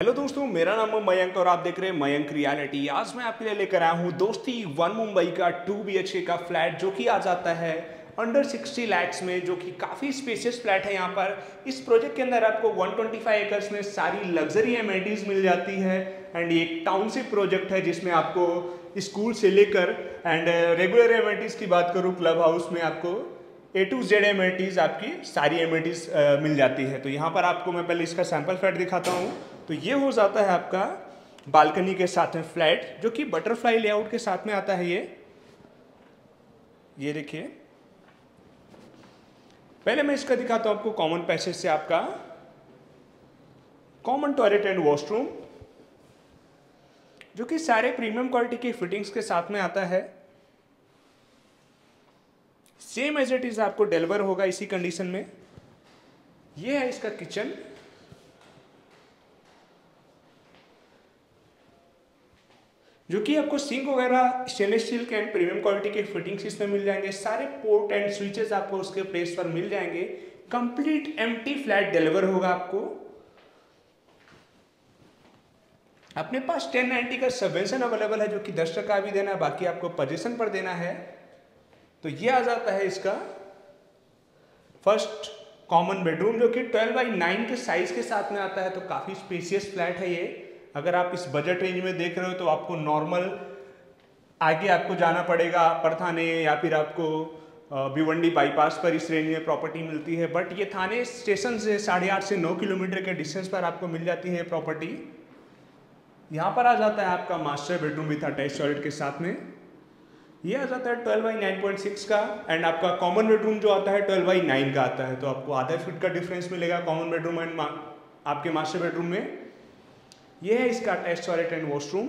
Hello दोस्तों, मेरा नाम है मयंक और आप देख रहे हैं मयंक रियलिटी। आज मैं आपके लिए लेकर आया हूँ दोस्ती वन मुंबई का टू बी का फ्लैट, जो कि आ जाता है अंडर 60 लैक्स में, जो कि काफ़ी स्पेशियस फ्लैट है यहाँ पर। इस प्रोजेक्ट के अंदर आपको 125 एकर्स में सारी लग्जरी एमिनिटीज़ मिल जाती है एंड ये एक टाउनशिप प्रोजेक्ट है जिसमें आपको स्कूल से लेकर एंड रेगुलर एमिनिटीज़ की बात करूँ क्लब हाउस में आपको ए टू जेड एमिनिटीज़ आपकी सारी एमिनिटीज़ मिल जाती है। तो यहाँ पर आपको मैं पहले इसका सैंपल फ्लैट दिखाता हूँ। तो ये हो जाता है आपका बालकनी के साथ में फ्लैट, जो कि बटरफ्लाई लेआउट के साथ में आता है ये। ये देखिए। पहले मैं इसका दिखाता हूँ आपको कॉमन पैसेज से आपका। कॉमन टॉयलेट एंड वॉशरूम जो कि सारे प्रीमियम क्वालिटी की फिटिंग्स के साथ में आता है। सेम एज इट इज़ आपको डिलीवर होगा इसी कंडीशन में। ये है इसका किचन जो कि आपको सिंक वगैरह स्टेनलेस स्टील के एंड प्रीमियम क्वालिटी के फिटिंग्स इसमें मिल जाएँगे। सारे पोर्ट एंड स्विचेस आपको उसके प्लेस पर मिल जाएँगे। कंप्लीट एम्प्टी फ्लैट डिलीवर होगा आपको। अपने पास 1090 का सबवेंशन अवेलेबल है, जो कि दस टका भी देना है, बाकी आपको पोजिशन पर देना है। तो ये आ जाता है इसका फ़र्स्ट कॉमन बेडरूम जो कि 12 बाई 9 के साइज़ के साथ में आता है तो काफ़ी स्पेसियस फ्लैट है ये। अगर आप इस बजट रेंज में देख रहे हो तो आपको नॉर्मल आगे आपको जाना पड़ेगा परथाने या फिर आपको भिवंडी बाईपास पर इस रेंज में प्रॉपर्टी मिलती है। बट ये थाने स्टेशन से साढ़े आठ से नौ किलोमीटर के डिस्टेंस पर आपको मिल जाती है प्रॉपर्टी यहाँ पर आ जाता है आपका master bedroom with attach toilet के साथ में। ये आ जाता है twelve by nine point six का एंड आपका कॉमन बेडरूम जो आता है ट्वेल्व बाई नाइन का आता है। तो आपको आधा फीट का डिफरेंस मिलेगा कॉमन बेडरूम एंड आपके मास्टर बेडरूम में। ये है इसका अटैच टॉयलेट एंड वॉशरूम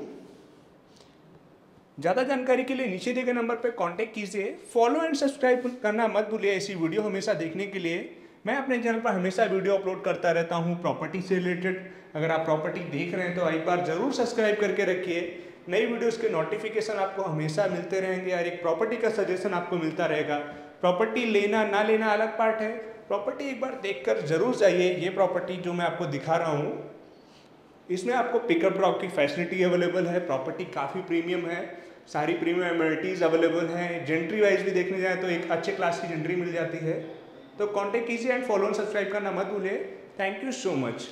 ज़्यादा जानकारी के लिए नीचे दिए गए नंबर पर कांटेक्ट कीजिए। फॉलो एंड सब्सक्राइब करना मत भूलिए ऐसी वीडियो हमेशा देखने के लिए। मैं अपने चैनल पर हमेशा वीडियो अपलोड करता रहता हूँ प्रॉपर्टी से रिलेटेड अगर आप प्रॉपर्टी देख रहे हैं तो एक बार ज़रूर सब्सक्राइब करके रखिए। नई वीडियोस के नोटिफिकेशन आपको हमेशा मिलते रहेंगे और एक प्रॉपर्टी का सजेशन आपको मिलता रहेगा। प्रॉपर्टी लेना, ना लेना अलग पार्ट है। प्रॉपर्टी एक बार देखकर ज़रूर जाइए। ये प्रॉपर्टी जो मैं आपको दिखा रहा हूँ इसमें आपको पिकअप ड्रॉप की फैसिलिटी अवेलेबल है प्रॉपर्टी काफ़ी प्रीमियम है, सारी प्रीमियम एमिनिटीज़ अवेलेबल हैं। जेंट्री वाइज भी देखने जाए तो एक अच्छे क्लास की जेंट्री मिल जाती है। तो कॉन्टेक्ट कीजिए एंड फॉलो एंड सब्सक्राइब करना मत भूलिए थैंक यू सो मच